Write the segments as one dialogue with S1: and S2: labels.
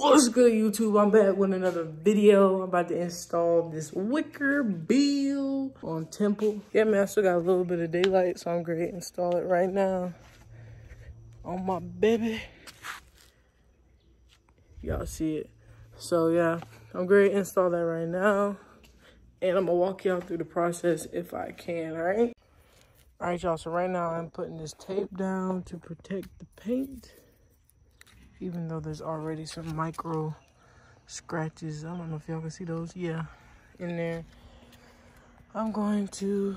S1: What's good, YouTube? I'm back with another video. I'm about to install this wicker bill on Temple. Yeah, man, I still got a little bit of daylight, so I'm going to install it right now on my baby. Y'all see it. So, yeah, I'm going to install that right now. And I'm going to walk y'all through the process if I can, all right? All right, y'all, so right now I'm putting this tape down to protect the paint even though there's already some micro scratches. I don't know if y'all can see those. Yeah, in there. I'm going to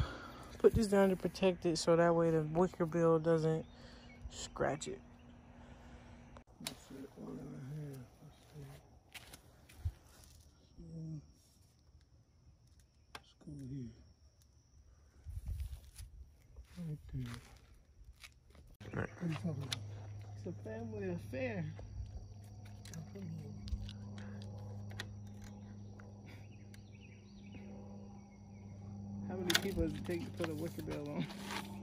S1: put this down to protect it so that way the wicker bill doesn't scratch it. Right there. It's a family affair. How many people does it take to put a wicker bill on?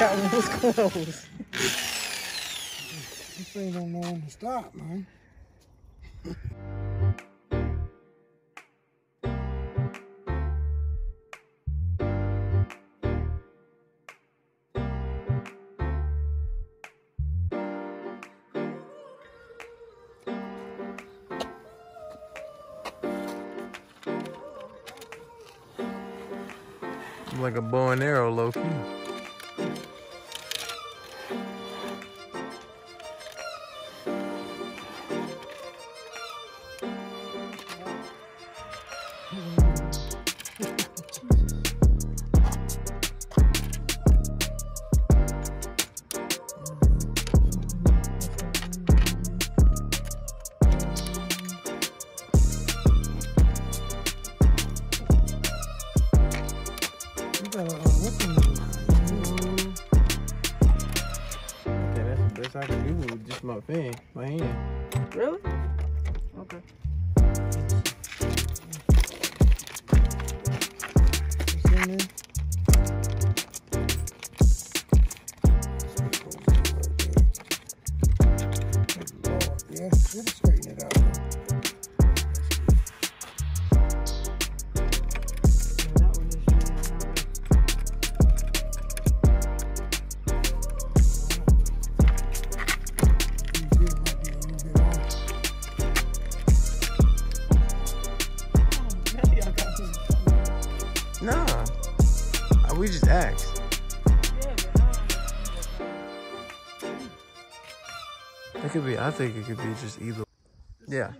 S1: That one was close.
S2: This thing don't know when to stop, man.
S3: like a bow and arrow low best I can do with just my fan, my hand.
S1: Really? Okay.
S2: Yeah, it'll straighten it out.
S3: We just asked. It could be, I think it could be just either. Yeah.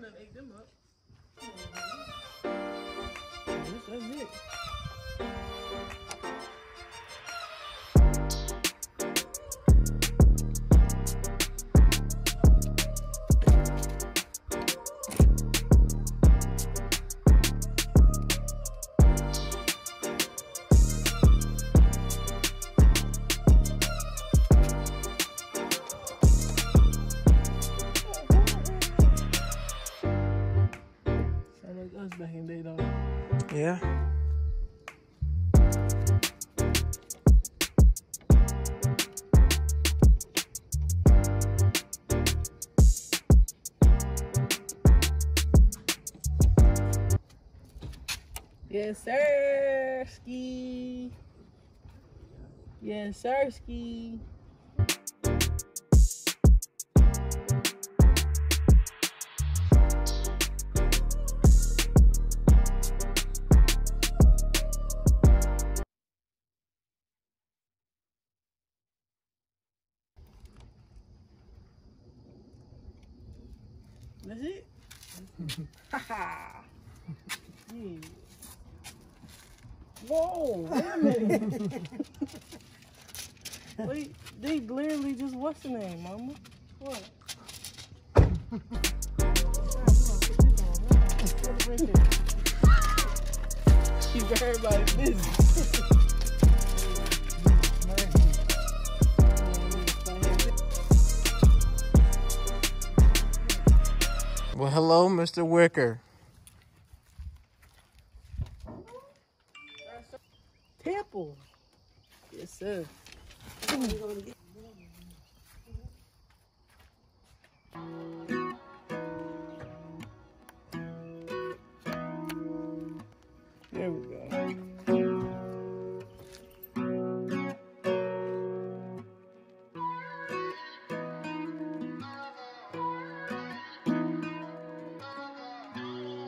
S1: Yes, sir. Ski. Yes, sir. Ski. That's it. Haha. yeah. Hmm. Whoa, wait they literally just what's the name, mama? What? Keep everybody busy.
S3: Well, hello, Mr. Wicker.
S1: temple. Yes, sir. There we go. Thank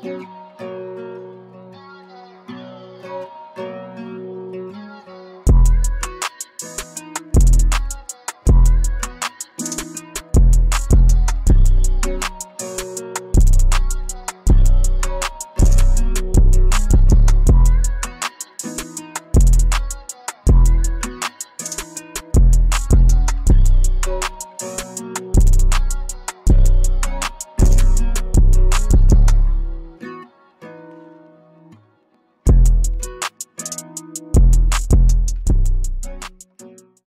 S1: you.